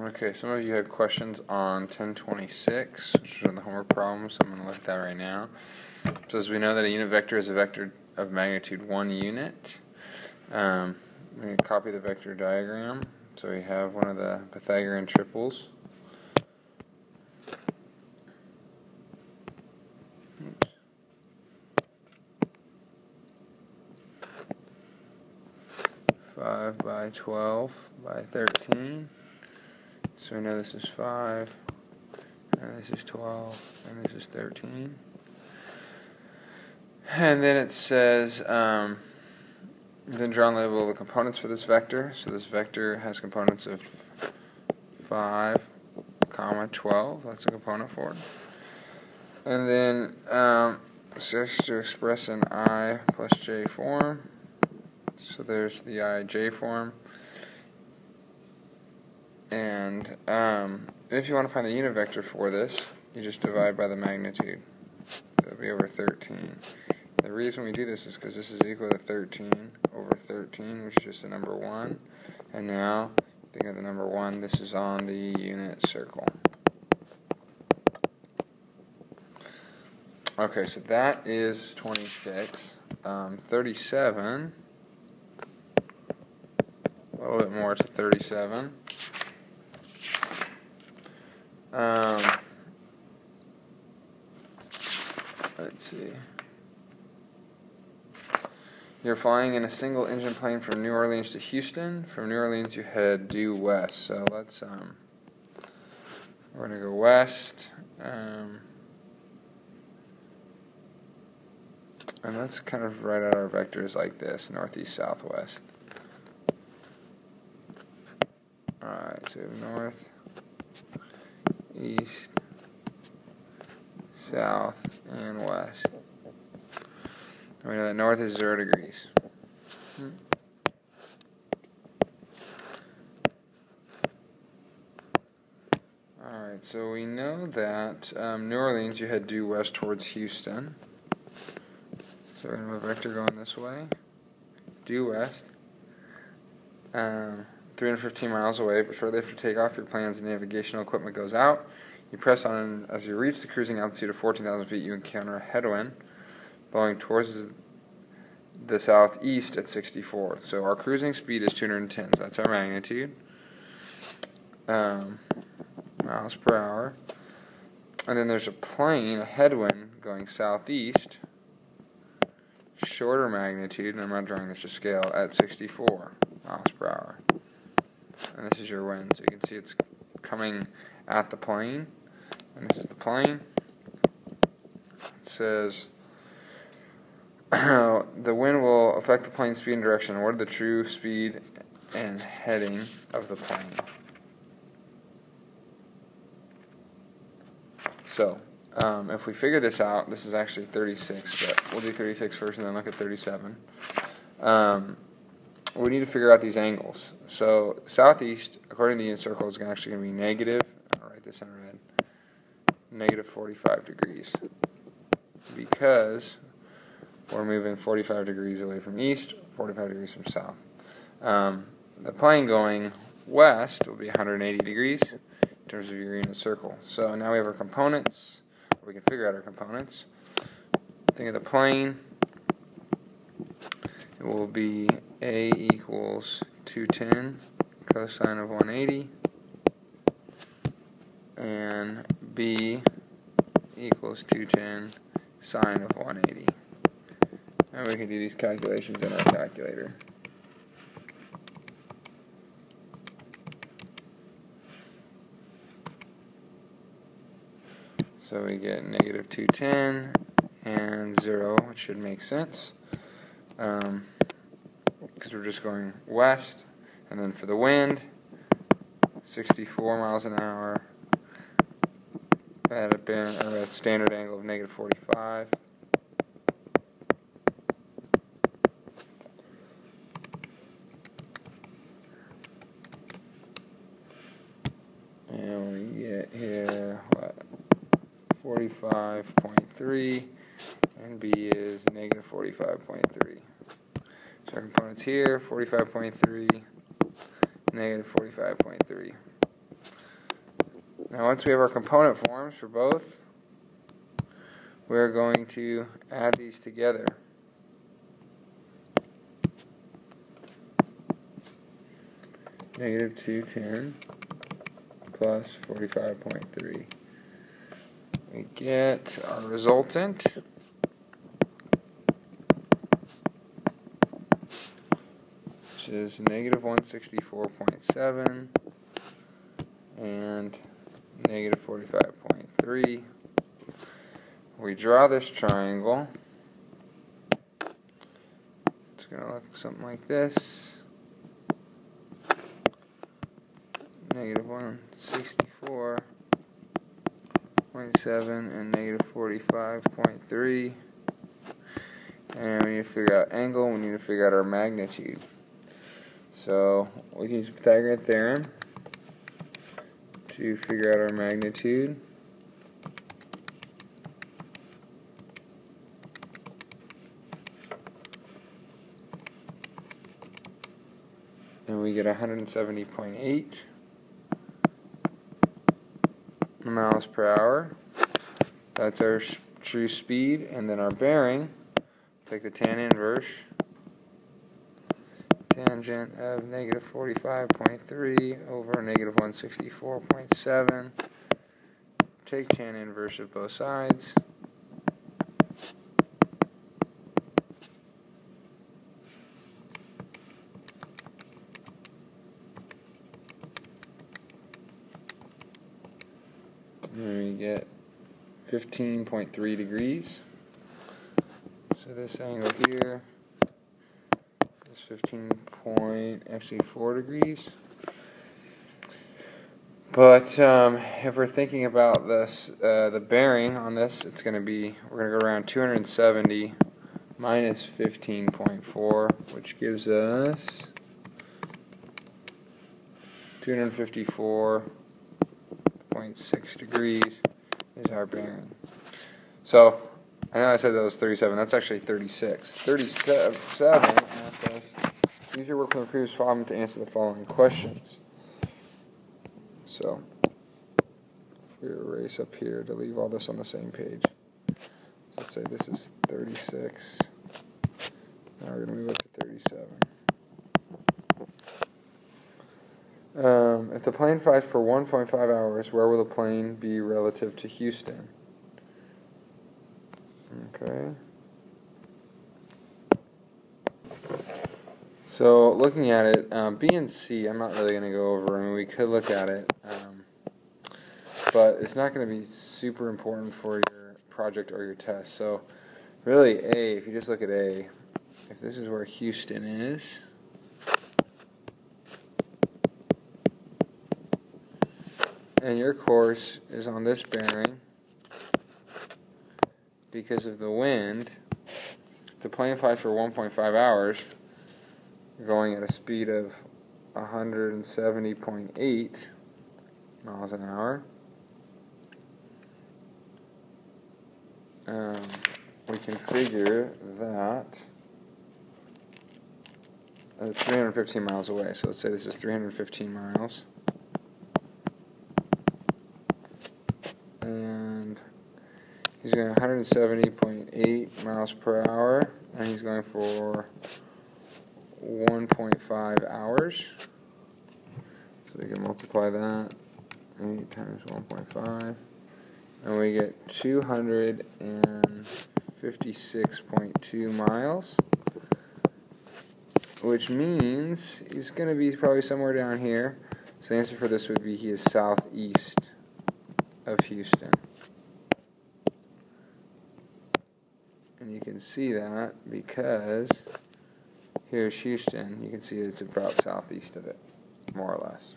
Okay, some of you had questions on 1026, which is in the homework problem, so I'm going to look at that right now. So as we know that a unit vector is a vector of magnitude 1 unit, um, we going to copy the vector diagram. So we have one of the Pythagorean triples. Five by twelve by thirteen. So we know this is 5, and this is 12, and this is 13. And then it says, um, then draw and label the components for this vector. So this vector has components of 5, comma 12. That's a component for it. And then um, so to express an i plus j form. So there's the ij form. And um, if you want to find the unit vector for this, you just divide by the magnitude. It'll be over 13. The reason we do this is because this is equal to 13 over 13, which is just the number 1. And now, think of the number 1, this is on the unit circle. Okay, so that is 26. Um, 37, a little bit more to 37. Um, let's see. You're flying in a single engine plane from New Orleans to Houston. From New Orleans, you head due west. So let's, um, we're to go west. Um, and let's kind of write out our vectors like this northeast, southwest. Alright, so we have north east, south, and west. We know that north is 0 degrees. Hmm. Alright, so we know that um, New Orleans, you head due west towards Houston. So we're going to have a vector going this way, due west. Um, 315 miles away, but shortly after takeoff, your plan's and navigational equipment goes out. You press on, as you reach the cruising altitude of 14,000 feet, you encounter a headwind blowing towards the southeast at 64. So our cruising speed is 210, so that's our magnitude. Um, miles per hour. And then there's a plane, a headwind, going southeast, shorter magnitude, and I'm not drawing this to scale, at 64 miles per hour and this is your wind. So you can see it's coming at the plane, and this is the plane. It says the wind will affect the plane's speed and direction. What are the true speed and heading of the plane? So, um, if we figure this out, this is actually 36, but we'll do 36 first and then look at 37. Um, we need to figure out these angles. So southeast, according to the unit circle, is actually going to be negative. I'll write this in red. Negative 45 degrees. Because we're moving 45 degrees away from east, 45 degrees from south. Um, the plane going west will be 180 degrees in terms of your unit circle. So now we have our components. We can figure out our components. Think of the plane. It will be a equals 210 cosine of 180 and B equals 210 sine of 180. And we can do these calculations in our calculator. So we get negative 210 and 0, which should make sense. Um, because we're just going west. And then for the wind, 64 miles an hour at a, a standard angle of negative 45. And we get here, what, 45.3, and B is negative 45.3. So our components here, 45.3, negative 45.3. Now once we have our component forms for both, we're going to add these together. Negative 210 plus 45.3. We get our resultant. Is negative 164.7 and negative 45.3. We draw this triangle. It's going to look something like this. negative 164.7 and negative 45.3 and we need to figure out angle we need to figure out our magnitude so we can use Pythagorean theorem to figure out our magnitude and we get 170.8 miles per hour. That's our true speed. And then our bearing, take the tan inverse, tangent of negative 45.3 over negative 164.7. Take tan inverse of both sides. And we get 15.3 degrees. So this angle here 15 point, actually 4 degrees. But um, if we're thinking about this, uh, the bearing on this, it's going to be, we're going to go around 270 minus 15.4, which gives us 254.6 degrees is our bearing. So, I know I said that was 37. That's actually 36. 37 says, use your work from the previous problem to answer the following questions. So, we erase up here to leave all this on the same page. So let's say this is 36. Now we're going to move up to 37. Um, if the plane flies for 1.5 hours, where will the plane be relative to Houston? Okay. So looking at it, um, B and C, I'm not really going to go over. I mean, we could look at it, um, but it's not going to be super important for your project or your test. So really, A, if you just look at A, if this is where Houston is, and your course is on this bearing because of the wind, the plane flies for 1.5 hours, going at a speed of 170.8 miles an hour. Um, we can figure that it's 315 miles away. So let's say this is 315 miles. He's going 170.8 miles per hour, and he's going for 1.5 hours. So we can multiply that 8 times 1.5, and we get 256.2 miles, which means he's going to be probably somewhere down here. So the answer for this would be he is southeast of Houston. And you can see that because here's Houston. You can see it's about southeast of it, more or less.